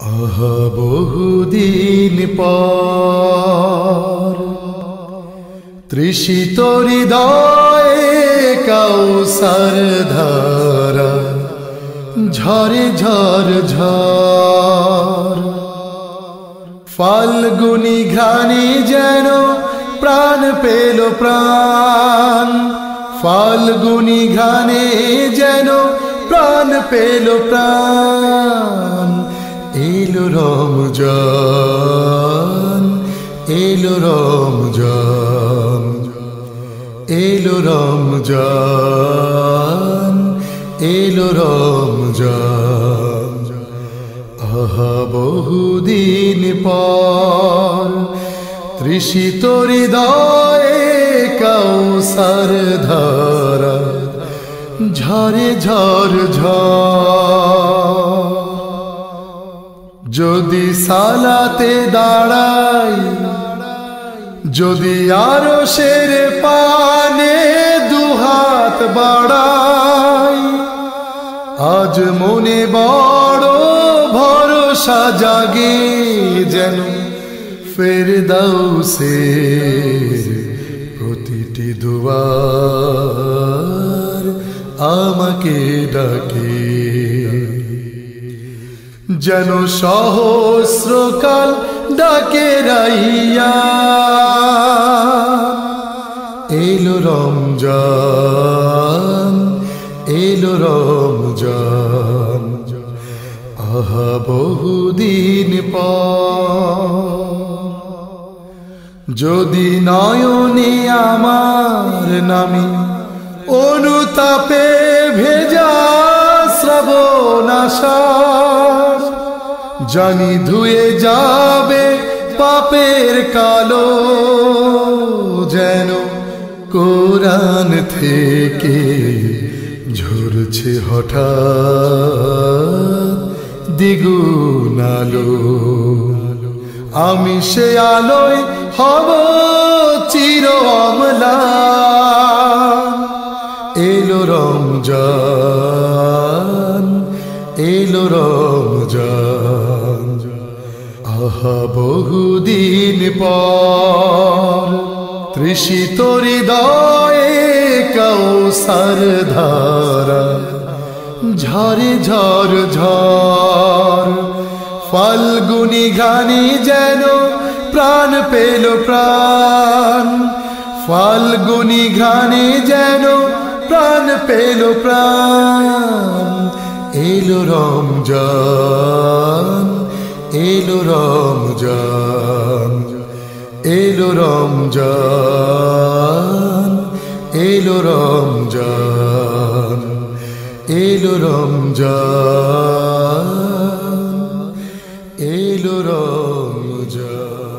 আহা, বহুদিন পর তৃষিত হৃদয়ে কৌসর ধারা, ঝরে ঝর ঝর। ফাল্গুনি ঘানি যেন প্রাণ পেল প্রাণ, ফাল্গুনি ঘানে যেন প্রাণ পেল প্রাণ। এলো রমজান এলো রমজান এলো রমজান এলো রমজান। আহা, বহুদিন পর তৃষিত হৃদয়ে কৌসর ধারা, ঝরে ঝর ঝর যদি সালাতে দাঁড়াই, যদি আরও শের পানে দুহাত বাড়াই, আজ মনে বড় ভরসা জাগে যেন ফের সে প্রতিটি দুয়ার আমাকে ডাকে। যেন সহস্রকাল ডাকে রাইয়া। এলো রমজান এলো রমজান, আহা বহুদিন পর। যদি নয়নে আমার নামে অনুতাপে ভেজা শ্রবণ আশাস জানি ধুয়ে যাবে পাপের কালো যেন কোরআন থেকে ঝরছে হঠাৎ দ্বিগুণ আলো। আমি সে আলোয় হব চির অমলা। এলো রমজান। বহুদিন পর তৃষিত হৃদয়ে কৌসর ধারা, ঝরে ঝর ঝর, ফাল্গুনি ঘানি যেন প্রাণ পেল প্রাণ, ফাল্গুনি ঘানি যেন প্রাণ পেল প্রাণ, এলো রম রমজান। এলো রমজান এলো রমজান এলো রমজান এলো রমজান এলো রমজান।